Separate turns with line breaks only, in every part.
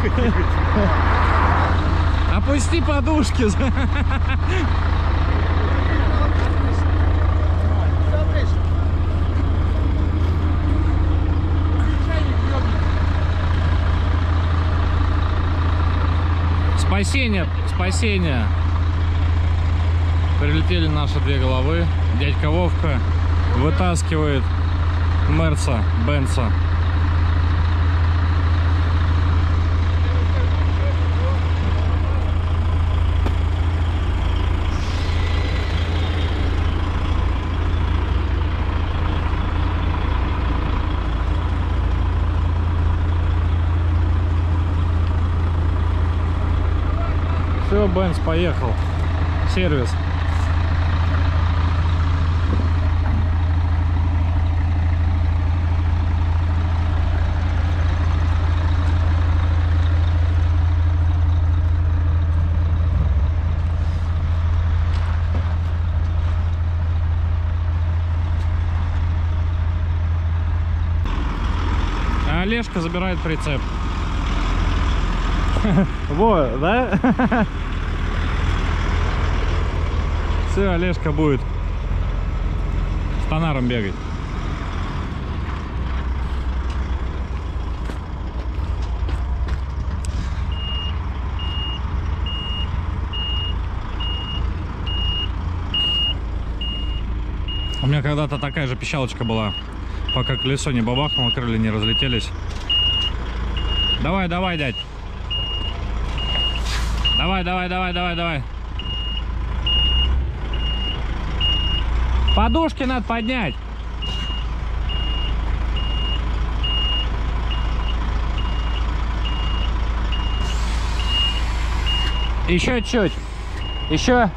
Опусти подушки. Спасение, спасение. Прилетели наши две головы. Дядька Вовка вытаскивает Мерца, Бенца. Бенц поехал. Сервис. Олежка забирает прицеп. Во, да? Все, Олежка будет с тонаром бегать. У меня когда-то такая же пищалочка была, пока колесо не бабахнуло, крылья не разлетелись. Давай, давай, дядь. Давай, давай, давай, давай, давай. Подушки надо поднять. Еще чуть. Еще.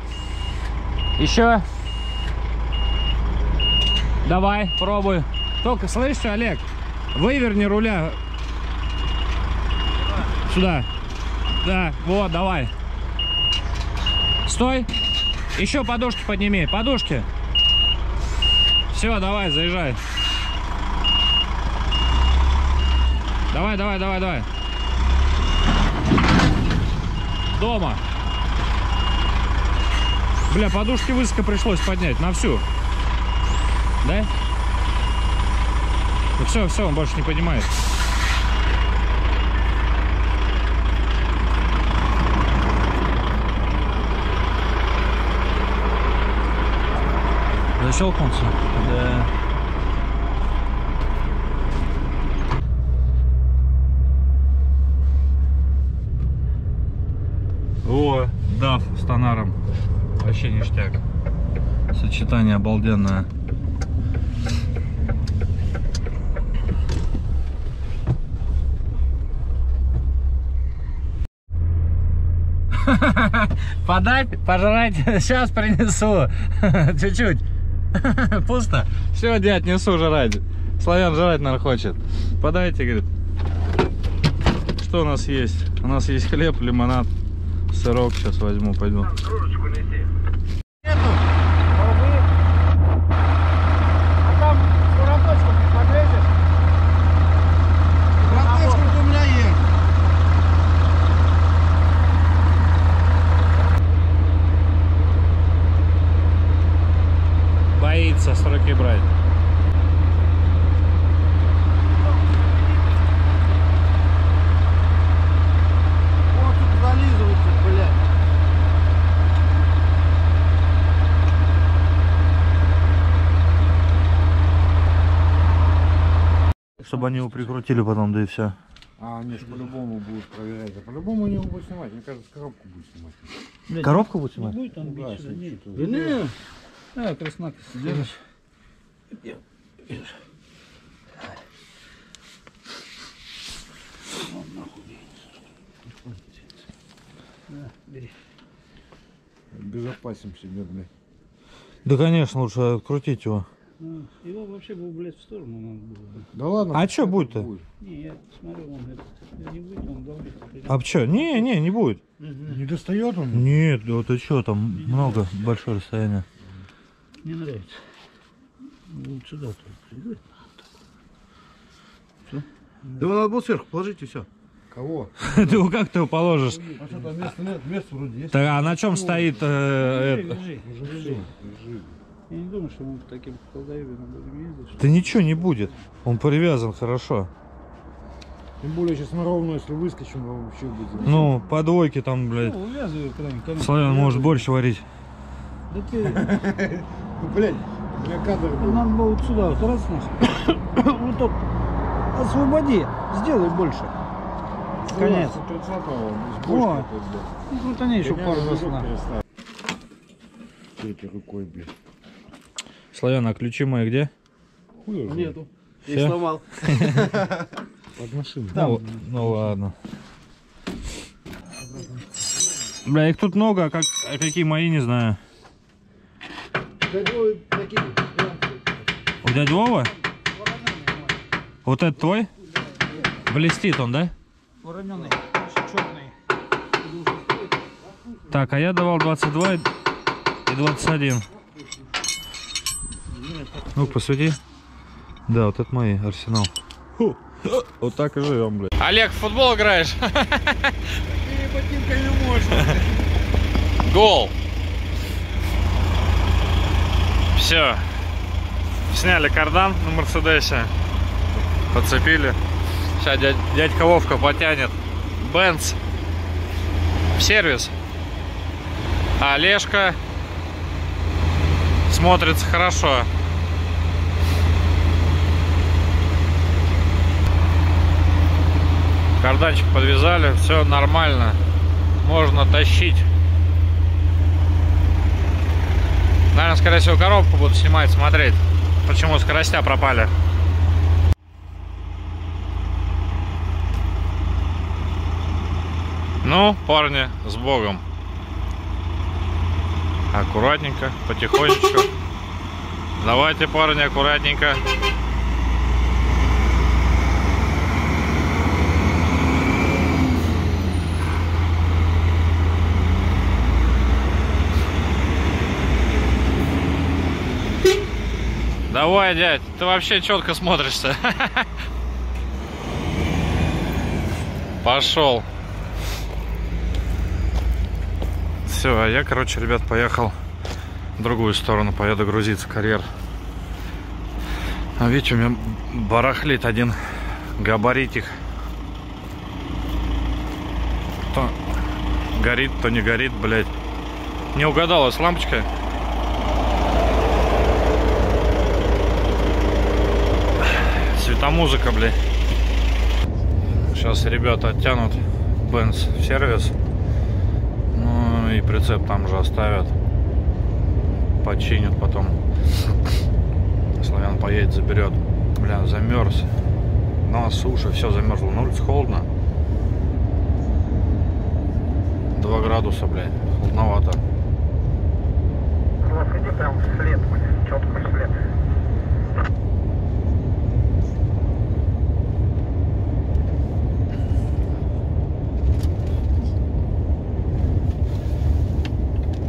Еще. Давай, пробуй. Только слышишь, Олег, выверни руля сюда. Да, вот, давай. Стой. Еще подушки подними. Подушки. Все, давай, заезжай. Давай, давай, давай, давай. Дома. Бля, подушки высоко пришлось поднять на всю. Да? Ну все, все, он больше не поднимает. Защелкнулся? Да. О, дав с тонаром. Вообще ништяк. Сочетание обалденное. Подать, пожрать, сейчас принесу. Чуть-чуть. Пусто. Все, дядь, несу жрать. Славян жрать, наверное, хочет. Подайте, говорит. Что у нас есть? У нас есть хлеб, лимонад, сырок. Сейчас возьму, пойду.
А там кураточку подлезешь? Кураточку у меня есть.
Руки брать.
Чтобы они его прикрутили потом, да и все.
А, они же по-любому будут проверять. А по-любому они его будут снимать. Мне кажется, коробку будет снимать.
Коробку будет снимать?
Будет он
Да,
бить сюда, нет. Да не. А, краснак.
Держишь?
На, бери.
Безопасим себе, блядь.
Да, конечно, лучше открутить его.
А, Его вообще бы, блядь, в сторону надо было бы.
Да ладно.
А
так
будет-то?
Не, я смотрю, он не будет, он долбит.
А что? Не, не, не будет.
Не достает он?
Нет, да ты что, там много, большое расстояние.
Не нравится. Вот сюда только.
Да надо было сверху положить и все.
Кого?
Ты его как ты его положишь?
А что там места нет? Место вроде есть.
Так, а на чем стоит э,
Лежи,
это?
лежи, лежи. Я не думаю, что мы по таким колдоебинам будем ездить.
Да ничего не будет. Он привязан хорошо.
Тем более сейчас на ровно, если выскочим, вообще будет.
Ну, по двойке там,
Ну,
блядь.
увязывай куда-нибудь.
Славян может борщ варить.
Да ты,
Блять, для
ну,
был.
надо было вот сюда, вот раз нахуй. Вот тут. Освободи, сделай больше. Конец.
30-го, с
О. Ну, крутани еще пару раз
друг
на.
переставь. Третьей рукой, блядь.
Славян, а ключи мои где?
Хуй.
Нету. Я сломал.
Под машину.
Ну, ну ладно. Бля, их тут много, а, как, а какие мои, не знаю. У дяди Вова? Вот это твой? Блестит он, да?
Вороненый, черный.
Так, а я давал 22 и 21.
Ну, посвети. Да, вот это мои, арсенал.
Вот так и живем, блядь. Олег, в футбол играешь? Гол. Все. Сняли кардан на Мерседесе. Подцепили. Сейчас дядь, дядька Вовка потянет Бенц в сервис. Олежка смотрится хорошо. Карданчик подвязали, все нормально. Можно тащить. Наверное, скорее всего, коробку буду снимать, смотреть. Почему скоростя пропали. Ну, парни, с Богом. Аккуратненько, потихонечку. Давайте, парни, аккуратненько. Давай, дядь, ты вообще четко смотришься. Пошел. Все, а я, короче, ребят, поехал в другую сторону, поеду грузиться карьер. А видите, у меня барахлит один габаритик. То горит, то не горит, блядь. Не угадалась лампочка. Светомузыка, блядь. Сейчас ребята оттянут Бенз в сервис. Ну и прицеп там же оставят. Починят потом. Славян поедет, заберет. Бля, замерз. На суше, все замерзло. На улице холодно. 2 градуса, блядь. Холодновато.
Заходи прям в след, блядь, четко в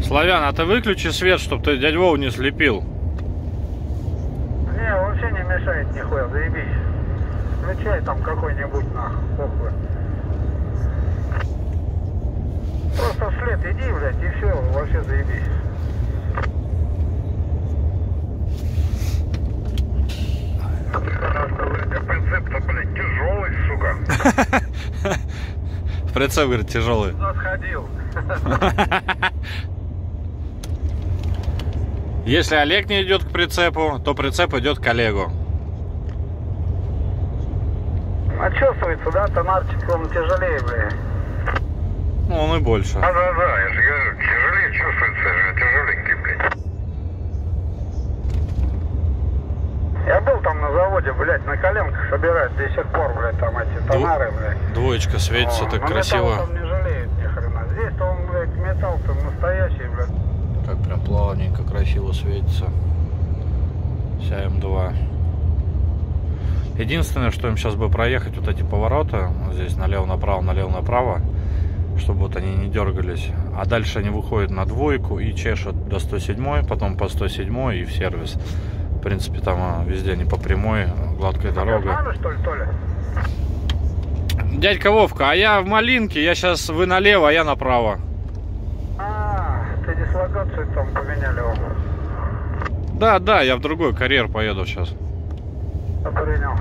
Славян, а ты выключи свет, чтобы ты дядь Вову не слепил.
Не, вообще не мешает нихуя, заебись. Включай там какой-нибудь нахуй, похуй. Просто вслед иди, блядь, и все, вообще заебись. Прицеп-то, блядь, тяжелый, сука.
Прицеп, говорит, тяжелый.
Засходил.
Если Олег не идет к прицепу, то прицеп идет к Олегу.
А чувствуется, да, тонарчик, он тяжелее, блядь.
Ну, он и больше.
Да-да-да, я же говорю, тяжелее чувствуется, же тяжеленький, блядь. Я был там на заводе, блядь, на коленках собирать до сих пор, блядь, там эти тонары, блядь.
Двоечка светится
О,
так красиво.
металл там не жалеют ни хрена. Здесь-то он, блядь, металл-то
прям плавненько, красиво светится. Вся М2. Единственное, что им сейчас бы проехать вот эти повороты, вот здесь налево-направо, налево-направо, чтобы вот они не дергались. А дальше они выходят на двойку и чешут до 107, потом по 107 и в сервис.
принципе, там а, везде не по прямой, гладкая дорога.
Дядька Вовка, а я в Малинке, я сейчас вы налево, а я направо.
Дислокацию там поменяли его.
Да, да, я в другой карьер поеду сейчас.
Принял.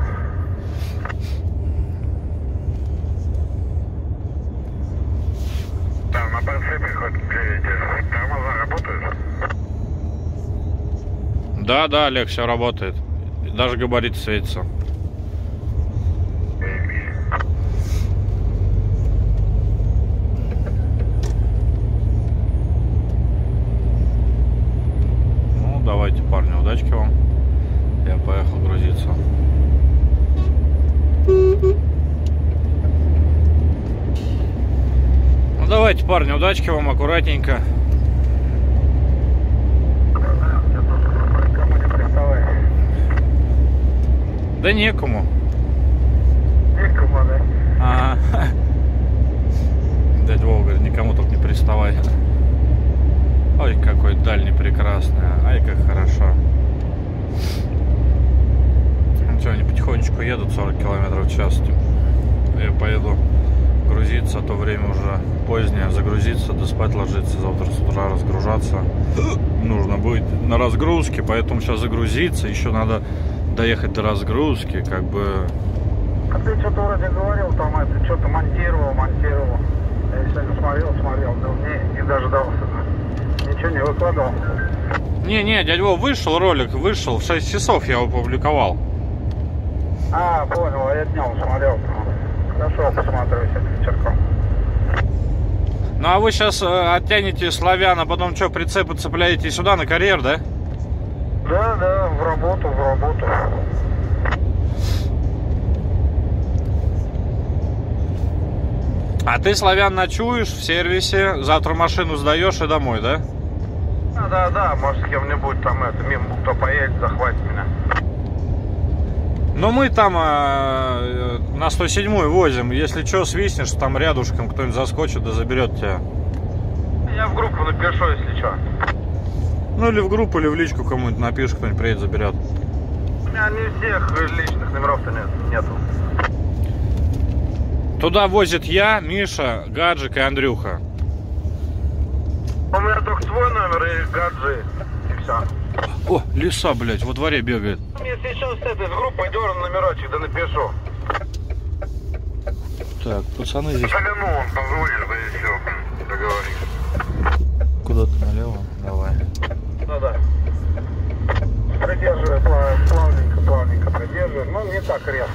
Там на принципе хоть видите, тормоза работают?
Да, да, Олег, все работает. Даже габарит светится. Ну, давайте, парни, удачки вам. Я поехал грузиться. Ну, давайте, парни, удачки вам, аккуратненько. Да некому.
Некому, да?
Ага. Дядя Вова говорит, никому тут не приставай. Ой, какой дальний прекрасный. а. Ай, как хорошо. Ну что, они потихонечку едут 40 километров в час. Я поеду грузиться, а то время уже позднее. Загрузиться, да спать ложиться, завтра с утра разгружаться. Нужно будет на разгрузке, поэтому сейчас загрузиться. Еще надо доехать до разгрузки, как бы
А ты что-то вроде говорил, там это, что-то монтировал, монтировал. Я сегодня смотрел, смотрел, да не, не дождался. Ничего не выкладывал.
Не-не, дядя Вов, вышел ролик, вышел, в 6 часов я его опубликовал.
А, понял, а я днем смотрел. Хорошо, посмотрю сегодня вечерком.
Ну а вы сейчас оттянете славян, а потом что, прицепы цепляете сюда на карьер, да?
Да, да, в работу, в работу.
А ты славян ночуешь в сервисе, завтра машину сдаешь и домой, да?
Да, да, да, может с кем-нибудь там это, мимо кто поедет, захватит меня.
Ну мы там э, э, на 107 возим, если что, свистнешь, там рядышком кто-нибудь заскочит да заберет тебя.
Я в группу напишу, если что.
Ну или в группу, или в личку кому-нибудь напишешь, кто-нибудь приедет, заберет.
У меня не всех личных номеров-то нет, нету.
Туда возит я, Миша, Гаджик и Андрюха.
У меня только свой номер и гаджи, и все.
О, лиса, блядь, во дворе бегает.
Если сейчас с этой с группой дерну номерочек, да напишу.
Так, пацаны здесь
Загляну, он позвонит, да и все, договоримся.
куда-то налево. Давай.
Ну да. Придерживай, пла- плавненько, плавненько придерживай. Ну, не так резко,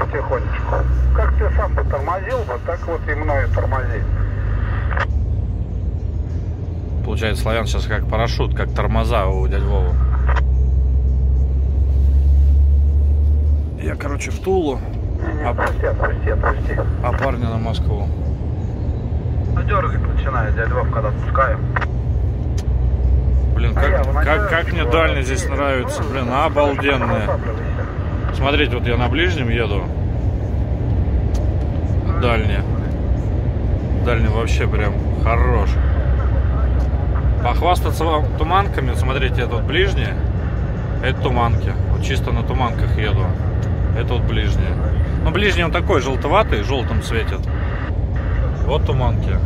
потихонечку. Как ты сам бы тормозил бы, так вот и мною тормози.
Получается, славян сейчас как парашют, как тормоза у дядь Вовы. Я, короче, в Тулу, А-
отпусти, отпусти, отпусти.
а парни на Москву.
Ну, дергать начинает, дядя Вов, когда отпускаю.
Блин,
А я
как,
вначале
как, как мне дальний здесь
ну,
нравится.
ну,
Блин,
ну,
обалденная. Смотрите, вот я на ближнем еду. Дальний. Дальний вообще прям хорош. Похвастаться вам туманками, смотрите, это вот ближние, это туманки. Вот чисто на туманках еду. Это вот ближние. Ну, ближний он такой желтоватый, желтым светит. Вот туманки.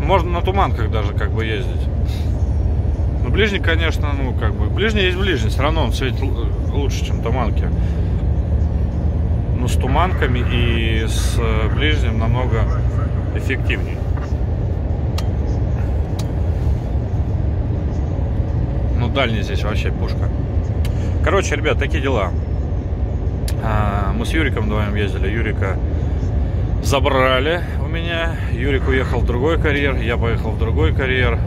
Можно на туманках даже как бы ездить. Ну, ближний, конечно, ну, как бы, ближний есть ближний, все равно он светит лучше, чем туманки. Ну, с туманками и с э, ближним намного эффективнее. Ну, дальний здесь вообще пушка. Короче, ребят, такие дела. А, Мы с Юриком вдвоем ездили. Юрика забрали у меня. Юрик уехал в другой карьер, я поехал в другой карьер.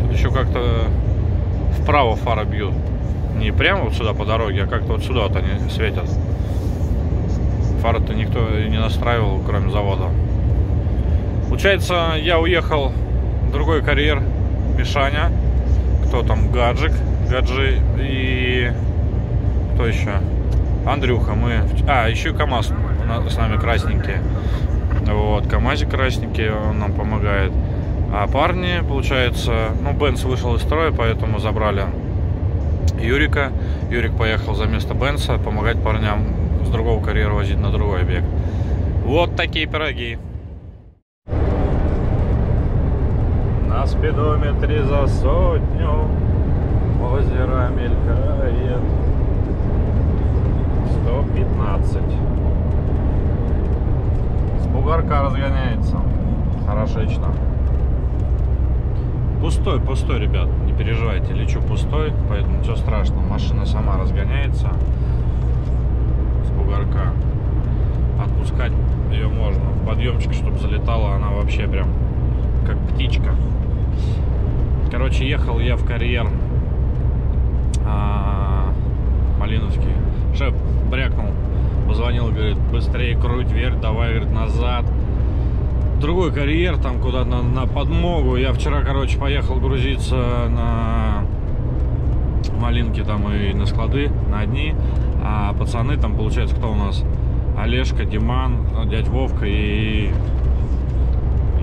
Тут еще как-то вправо фары бьют. Не прямо вот сюда по дороге, а как-то вот сюда вот они светят. Фары-то никто не настраивал, кроме завода. Получается, я уехал в другой карьер Мишаня. Кто там? Гаджик. Гаджи и... Кто еще? Андрюха. Мы... А, еще и КамАЗ с нами красненький. Вот, КамАЗик красненький, он нам помогает. А парни, получается, ну, Бенц вышел из строя, поэтому забрали Юрика. Юрик поехал за место Бенса помогать парням с другого карьера возить на другой объект. Вот такие пироги. На спидометре за сотню озеро мелькает 115. С бугорка разгоняется. Хорошечно. Пустой, пустой, ребят, не переживайте, лечу пустой, поэтому ничего страшного, машина сама разгоняется с бугорка. Отпускать ее можно. В подъемчик, чтобы залетала, она вообще прям как птичка. Короче, ехал я в карьер а, Малиновский. Шеф брякнул, позвонил, говорит, быстрее круть дверь, давай, говорит, назад другой карьер, там куда на, на подмогу. Я вчера, короче, поехал грузиться на малинки там и на склады, на одни. А пацаны там, получается, кто у нас? Олежка, Диман, дядь Вовка и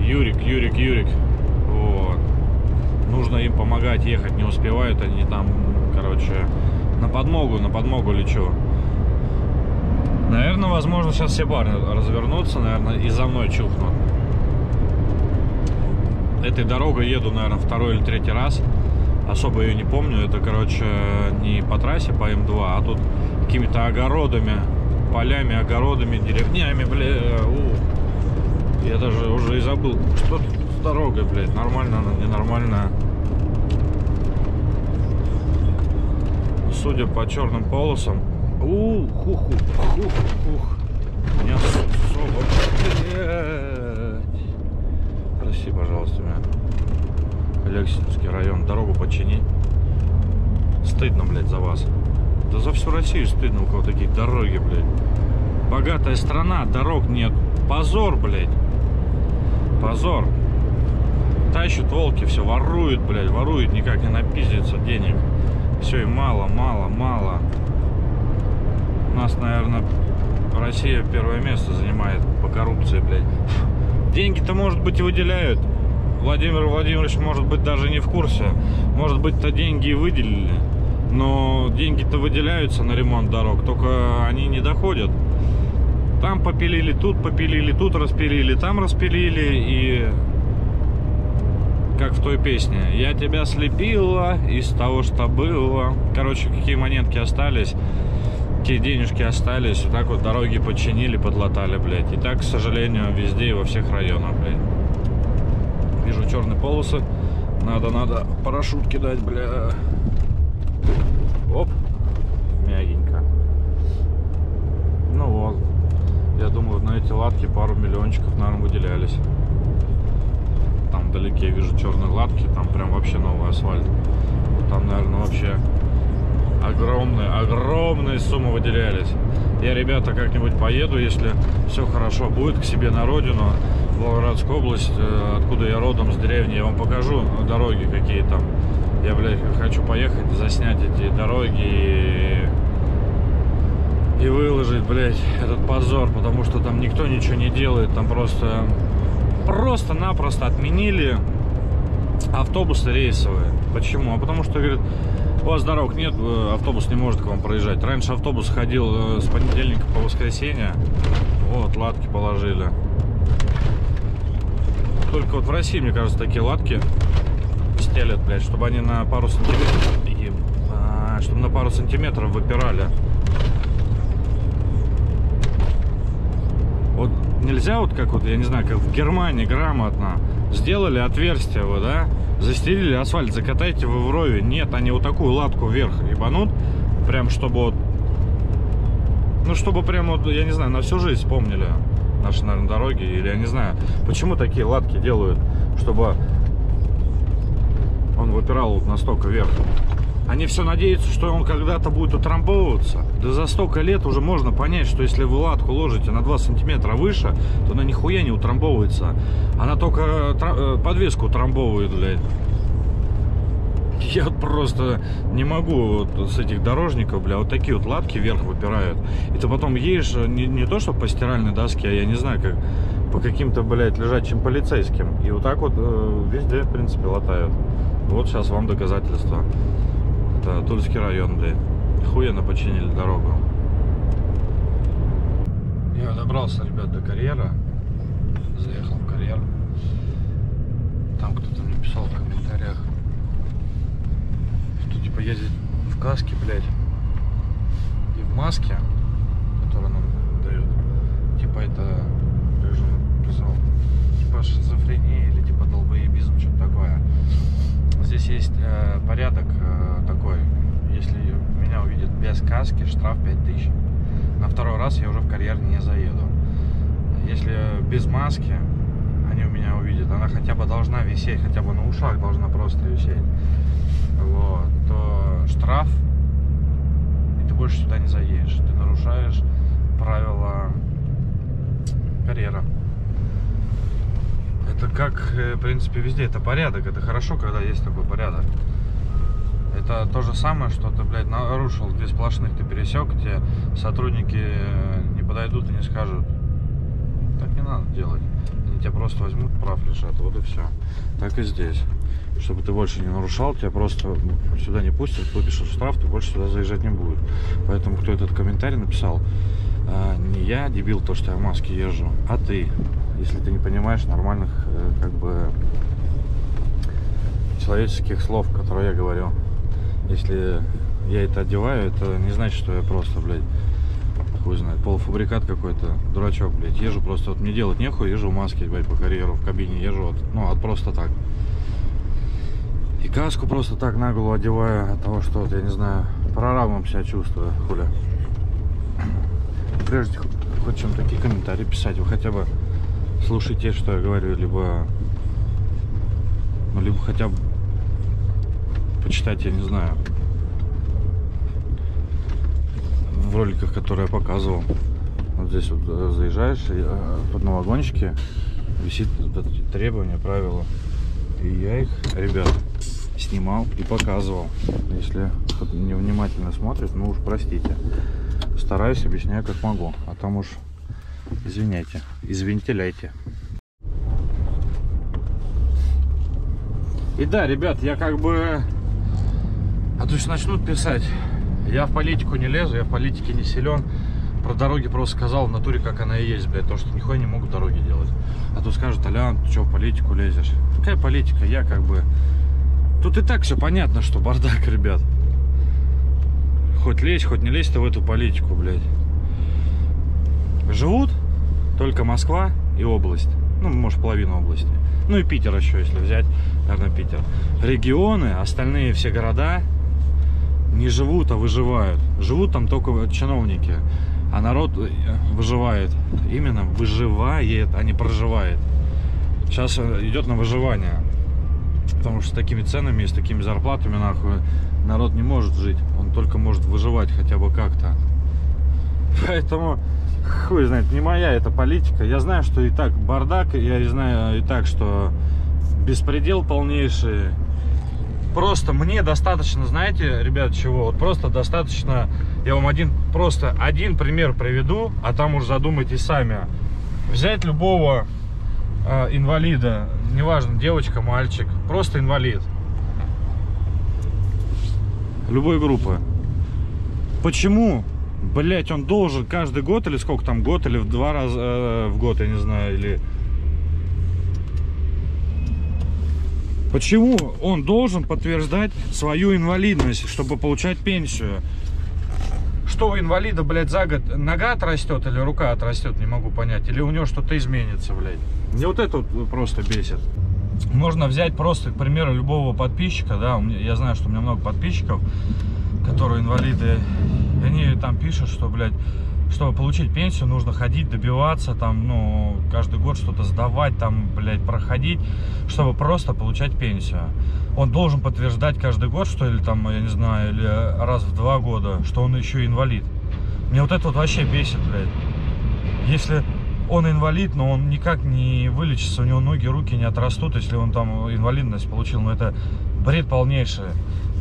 Юрик, Юрик, Юрик. Вот. Нужно им помогать ехать, не успевают они там, короче, на подмогу, на подмогу лечу. Наверное, возможно, сейчас все парни развернутся, наверное, и за мной чухнут этой дорогой еду, наверное, второй или третий раз. Особо ее не помню. Это, короче, не по трассе, по М2, а тут какими-то огородами, полями, огородами, деревнями, бля. У. Я даже уже и забыл, что тут с дорогой, блядь. Нормально она, ненормальная. Судя по черным полосам. Ух, ух, ух, ух, ух. Не особо. Прости, пожалуйста, меня. Алексинский район. Дорогу почини. Стыдно, блядь, за вас. Да за всю Россию стыдно, у кого такие дороги, блядь. Богатая страна, дорог нет. Позор, блядь. Позор. Тащат волки, все воруют, блядь, воруют, никак не напиздится денег. Все и мало, мало, мало. У нас, наверное, Россия первое место занимает по коррупции, блядь. Деньги-то, может быть, и выделяют. Владимир Владимирович, может быть, даже не в курсе. Может быть-то деньги и выделили. Но деньги-то выделяются на ремонт дорог, только они не доходят. Там попилили, тут попилили, тут распилили, там распилили и как в той песне. Я тебя слепила из того, что было. Короче, какие монетки остались, какие денежки остались. Вот так вот дороги починили, подлатали, блядь. И так, к сожалению, везде и во всех районах, блядь. Вижу черные полосы. Надо, надо парашют кидать, бля. Оп. Мягенько. Ну вот. Я думаю, на эти латки пару миллиончиков, наверное, выделялись. Там вдалеке я вижу черные латки, там прям вообще новый асфальт. Там, наверное, вообще огромные, огромные суммы выделялись. Я, ребята, как-нибудь поеду, если все хорошо будет, к себе на родину, в Волгоградскую область, э, откуда я родом, с деревни. Я вам покажу дороги, какие там. Я, блядь, хочу поехать, заснять эти дороги и, и выложить, блядь, этот позор, потому что там никто ничего не делает, там просто просто-напросто отменили автобусы рейсовые. Почему? А потому что, говорит, у вас дорог нет, автобус не может к вам проезжать. Раньше автобус ходил э, с понедельника по воскресенье. Вот, латки положили. Только вот в России, мне кажется, такие латки стелят, блядь, чтобы они на пару сантиметров... Чтобы на пару сантиметров выпирали. Вот нельзя вот как вот, я не знаю, как в Германии грамотно сделали отверстие, вот, да, застелили асфальт, закатайте вы в рове. Нет, они вот такую латку вверх ебанут, прям чтобы вот, ну, чтобы прям вот, я не знаю, на всю жизнь вспомнили наши, наверное, дороги, или я не знаю, почему такие латки делают, чтобы он выпирал вот настолько вверх. Они все надеются, что он когда-то будет утрамбовываться. Да за столько лет уже можно понять, что если вы латку ложите на 2 сантиметра выше, то она нихуя не утрамбовывается. Она только э, подвеску утрамбовывает, блядь. Я просто не могу вот с этих дорожников, бля, вот такие вот латки вверх выпирают. И ты потом едешь не, не то, что по стиральной доске, а я не знаю, как по каким-то, блядь, лежачим полицейским. И вот так вот э, везде, в принципе, латают. Вот сейчас вам доказательства. Это Тульский район, блядь. Хуенно починили дорогу. Я добрался, ребят, до карьера. Заехал в карьер. Там кто-то мне писал в комментариях, что типа ездить в каске, блядь, и в маске, которую нам дают. Типа это, как же писал, типа шизофрения или типа долбоебизм, что-то такое. Здесь есть э, порядок э, такой. Меня увидят без каски, штраф 5000. На второй раз я уже в карьер не заеду. Если без маски они у меня увидят, она хотя бы должна висеть, хотя бы на ушах должна просто висеть. Вот, то штраф, и ты больше сюда не заедешь. Ты нарушаешь правила карьера. Это как, э, в принципе, везде. Это порядок. Это хорошо, когда есть такой порядок. Это то же самое, что ты, блядь, нарушил две сплошных, ты пересек, тебе сотрудники э, не подойдут и не скажут, так не надо делать. Они тебя просто возьмут, прав лишат, вот и все. Так и здесь. Чтобы ты больше не нарушал, тебя просто сюда не пустят, выпишут штраф, ты больше сюда заезжать не будет. Поэтому кто этот комментарий написал, а, не я, дебил, то, что я в маске езжу, а ты. Если ты не понимаешь нормальных, э, как бы, человеческих слов, которые я говорю. Если я это одеваю, это не значит, что я просто, блядь, хуй знает, полуфабрикат какой-то, дурачок, блядь. Езжу просто, вот мне делать нехуй, езжу в маске, блядь, по карьеру, в кабине езжу, вот, ну, вот просто так. И каску просто так на голову одеваю от того, что, вот, я не знаю, прорабом себя чувствую, хуля. Прежде хоть чем такие комментарии писать, вы хотя бы слушайте, что я говорю, либо, ну, либо хотя бы почитать, я не знаю, в роликах, которые я показывал. Вот здесь вот э, заезжаешь, э, под на вагончике висит требования, правила. И я их, ребят, снимал и показывал. Если кто-то невнимательно смотрит, ну уж простите. Стараюсь, объясняю как могу. А там уж извиняйте, извинтеляйте. И да, ребят, я как бы... А то есть начнут писать. Я в политику не лезу, я в политике не силен. Про дороги просто сказал в натуре, как она и есть, блядь. Потому что нихуя не могут дороги делать. А то скажут, Алян, ты что в политику лезешь? Какая политика? Я как бы... Тут и так все понятно, что бардак, ребят. Хоть лезь, хоть не лезь ты в эту политику, блядь. Живут только Москва и область. Ну, может, половина области. Ну и Питер еще, если взять, наверное, Питер. Регионы, остальные все города не живут, а выживают. Живут там только чиновники, а народ э, выживает. Именно выживает, а не проживает. Сейчас э, идет на выживание. Потому что с такими ценами и с такими зарплатами, нахуй, народ не может жить. Он только может выживать хотя бы как-то. Поэтому, хуй знает, не моя эта политика. Я знаю, что и так бардак, я знаю и так, что беспредел полнейший. Просто мне достаточно, знаете, ребят, чего? Вот просто достаточно, я вам один, просто один пример приведу, а там уж задумайтесь сами. Взять любого э, инвалида, неважно, девочка, мальчик, просто инвалид. Любой группы. Почему, блять, он должен каждый год, или сколько там, год, или в два раза э, в год, я не знаю, или... Почему он должен подтверждать свою инвалидность, чтобы получать пенсию? Что у инвалида, блядь, за год нога отрастет или рука отрастет, не могу понять. Или у него что-то изменится, блядь. Мне вот это вот просто бесит. Можно взять просто, к примеру, любого подписчика, да, меня, я знаю, что у меня много подписчиков, которые инвалиды, они там пишут, что, блядь, чтобы получить пенсию, нужно ходить, добиваться, там, ну, каждый год что-то сдавать, там, блядь, проходить, чтобы просто получать пенсию. Он должен подтверждать каждый год, что или там, я не знаю, или раз в два года, что он еще инвалид. Мне вот это вот вообще бесит, блядь. Если он инвалид, но он никак не вылечится, у него ноги, руки не отрастут, если он там инвалидность получил, но это бред полнейший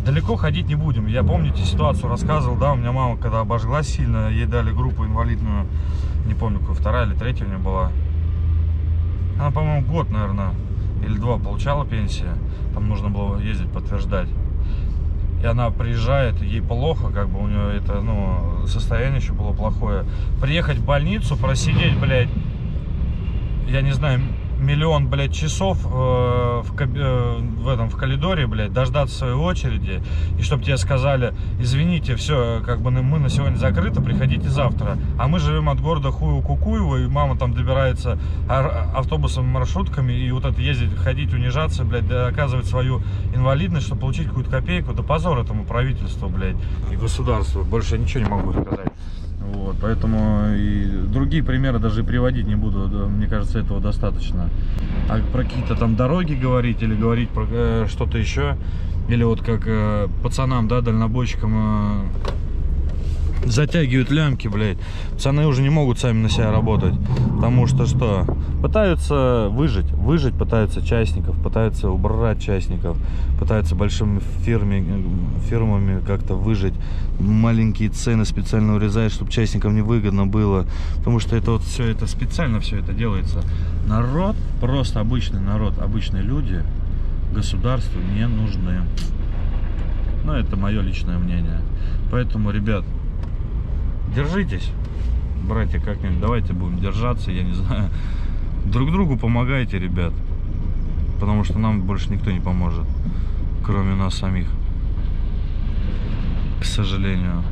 далеко ходить не будем. Я помните ситуацию рассказывал, да, у меня мама, когда обожглась сильно, ей дали группу инвалидную, не помню, какая вторая или третья у нее была. Она, по-моему, год, наверное, или два получала пенсия. Там нужно было ездить подтверждать. И она приезжает, ей плохо, как бы у нее это, ну, состояние еще было плохое. Приехать в больницу, просидеть, блядь, я не знаю, миллион, блядь, часов э, в, э, в этом, в коридоре, блядь, дождаться своей очереди, и чтобы тебе сказали, извините, все, как бы мы на сегодня закрыты, приходите завтра. А мы живем от города Хуево Кукуево, и мама там добирается автобусом, маршрутками, и вот это ездить, ходить, унижаться, блядь, доказывать свою инвалидность, чтобы получить какую-то копейку, да позор этому правительству, блядь, и государству. Больше я ничего не могу сказать. Вот, поэтому и другие примеры даже приводить не буду. Мне кажется, этого достаточно. А про какие-то там дороги говорить или говорить про э, что-то еще, или вот как э, пацанам, да, дальнобойщикам э, затягивают лямки, блядь. Пацаны уже не могут сами на себя работать. Потому что что? Пытаются выжить. Выжить пытаются частников, пытаются убрать частников, пытаются большими фирме, фирмами как-то выжить. Маленькие цены специально урезают, чтобы частникам невыгодно было. Потому что это вот все это специально все это делается. Народ, просто обычный народ, обычные люди государству не нужны. Ну, это мое личное мнение. Поэтому, ребят, держитесь, братья, как-нибудь давайте будем держаться, я не знаю. Друг другу помогайте, ребят. Потому что нам больше никто не поможет, кроме нас самих. К сожалению.